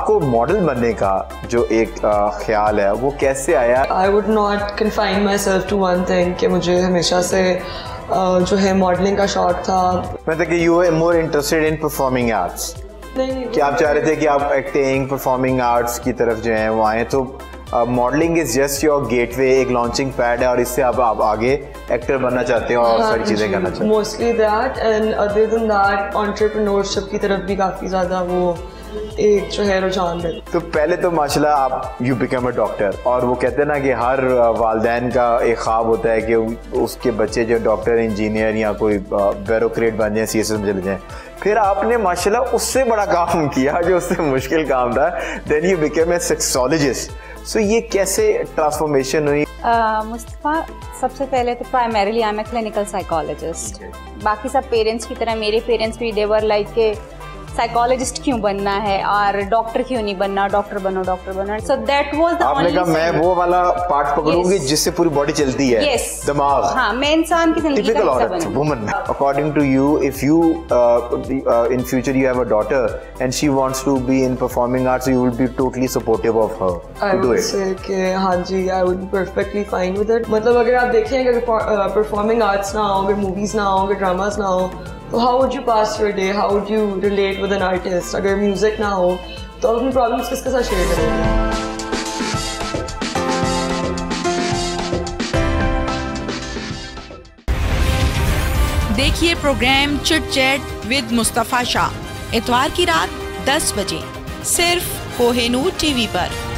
आपको मॉडल बनने का जो एक ख्याल है वो कैसे आया? I would not confine myself to one thing कि मुझे हमेशा से जो है मॉडलिंग का शौक था। मतलब कि you are more interested in performing arts कि आप चाह रहे थे कि आप एक्टिंग परफॉर्मिंग आर्ट्स की तरफ़ जो है वो आए तो modelling is just your gateway एक लॉन्चिंग पैड है और इससे आप, आप आगे एक्टर बनना चाहते हो और सारी चीज़ें करना चाहते हो। Mostly that and other than that entrepreneurship की तरफ़ भी काफ़ी ज़्यादा वो एक जो है रुझान है तो पहले तो माशाल्लाह आप यू बिकम अ डॉक्टर और वो कहते हैं ना कि हर वालदेन का एक ख्वाब होता है कि उसके बच्चे जो डॉक्टर इंजीनियर या कोई ब्यूरोक्रेट बन जाए सी एस में चले जाएँ। फिर आपने माशाल्लाह उससे बड़ा काम किया जो उससे मुश्किल काम था। Then you became a sexologist so ये कैसे ट्रांसफॉर्मेशन हुई? मुस्तफ़ा सबसे पहले तो primarily I am a clinical psychologist बाकी सब पेरेंट्स की तरह मेरे पेरेंट्स भी देवर लाइक के साइकोलॉजिस्ट क्यों बनना है? और डॉक्टर क्यों नहीं बनना? डॉक्टर बनो डॉक्टर बनो। सो दैट वाज द आपने कहा मैं वो वाला पार्ट पकड़ूँगी yes. जिससे पूरी बॉडी चलती है yes. दिमाग। हाँ मैं इंसान की ज़िंदगी का हिस्सा बनूं woman according to you if you in future you have a daughter and she wants to be in performing arts you will be totally supportive of her to do it कि हाँ जी I would be perfectly fine with it मतलब अगर आप देखें अगर performing arts ना हो अगर मूवीज़ ना हो अगर ड्रामास ना हो how would you pass your day how would you relate with an artist अगर म्यूज़िक ना हो तो आप अपनी प्रॉब्लम्स किसके साथ शेयर करेंगे देखिए program chit chat with Mustafa Shah इतवार की रात 10 बजे, सिर्फ़ कोहेनूर टीवी पर।